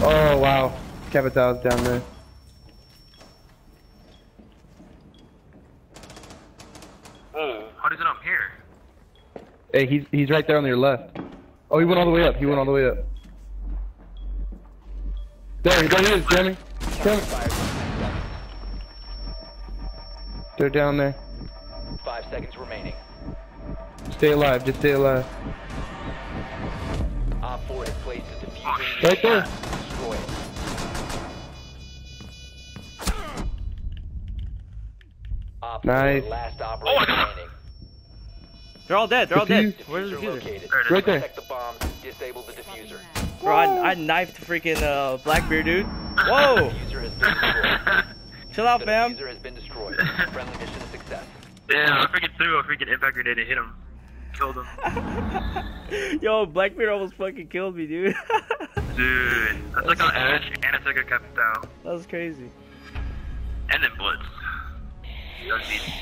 Oh wow, Capitão's down there. Oh, how does it up here? Hey, he's he's right there on your left. Oh, he went all the way up. He went all the way up. There, there he is, Jeremy. Jeremy. They're down there. Five seconds remaining. Stay alive. Just stay alive. Op 4 has placed a defuser. Right there. Nice. 4, last operator remaining. They're all dead. They're all dead. Where's the Defuser defuser? located. There it is. Right there. Protect the bombs. Disable the defuser. Bro, I, I knifed freaking uh, Blackbeard, dude. Whoa! Defuser has been destroyed. Chill out, The fam. defuser has been destroyed. Friendly mission success. Yeah, I freaking threw a freaking impact grenade and hit him. Killed him. Yo, Blackbeard almost fucking killed me, dude. Dude, I took on Edge and I took a Capitão. that was crazy. And then Blitz. That was easy.